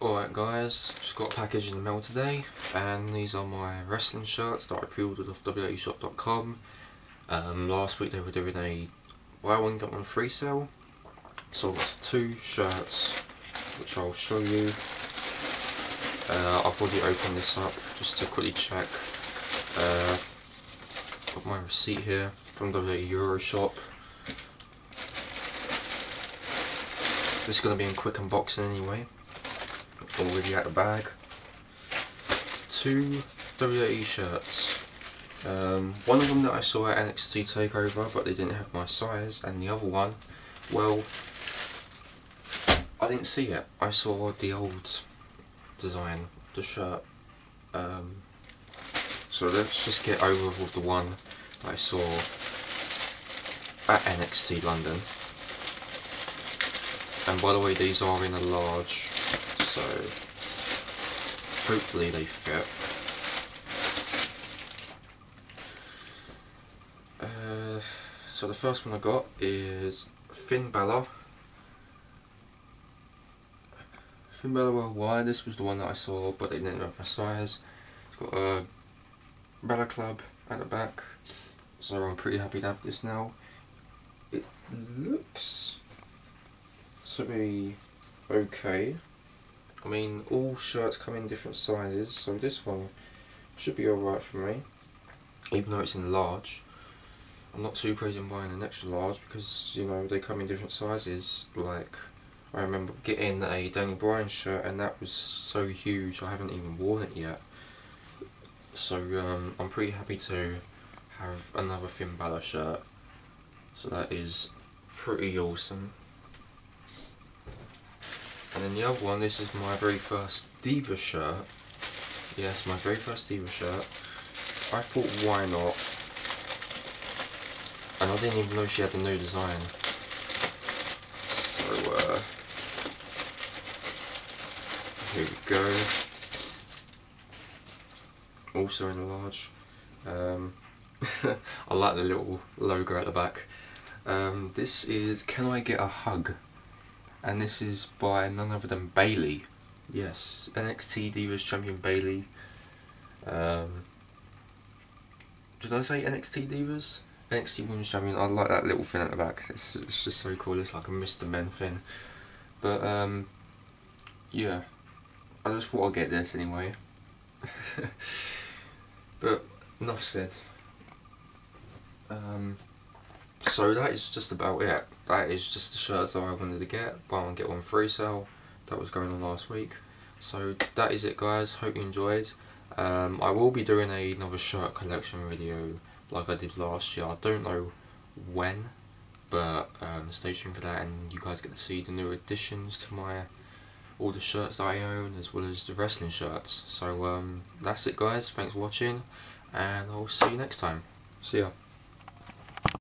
Alright guys, just got a package in the mail today and these are my wrestling shirts that I pre-ordered off WWEshop.com um, Last week they were doing a buy one get one free sale. So I've got two shirts which I'll show you. Uh, I've already opened this up just to quickly check. Uh, Got my receipt here from WWE Euroshop This is going to be in quick unboxing anyway already out the bag. Two WWE shirts. Um, one of them that I saw at NXT TakeOver, but they didn't have my size, and the other one, well, I didn't see it. I saw the old design of the shirt. Um, so let's just get over with the one that I saw at NXT London. And by the way, these are in a large so hopefully they fit. Uh, so the first one I got is Finn Balor. Finn Balor Worldwide, this was the one that I saw but they didn't have my size. It's got a Balor Club at the back, so I'm pretty happy to have this now. It looks to be okay. I mean, all shirts come in different sizes, so this one should be alright for me, even though it's in large. I'm not too crazy on buying an extra large because, you know, they come in different sizes. Like, I remember getting a Danny Bryan shirt and that was so huge, I haven't even worn it yet. So, um, I'm pretty happy to have another Finn Balor shirt. So that is pretty awesome. And then the other one, this is my very first Diva shirt. Yes, my very first Diva shirt. I thought, why not? And I didn't even know she had a new design. So, uh, here we go. Also in a large. Um, I like the little logo at the back. Um, this is Can I Get a Hug? And this is by none other than Bayley. Yes, NXT Divas Champion Bayley. Um, did I say NXT Divas? NXT Women's Champion. I like that little thing at the back. It's, it's just so cool. It's like a Mr. Men thing. But um, yeah, I just thought I'd get this anyway. but enough said. Um, so that is just about it. That is just the shirts that I wanted to get. Buy one get one free sale. That was going on last week. So that is it guys. Hope you enjoyed. Um, I will be doing a, another shirt collection video like I did last year. I don't know when. But um, stay tuned for that and you guys get to see the new additions to my all the shirts that I own as well as the wrestling shirts. So um, that's it guys. Thanks for watching and I'll see you next time. See ya.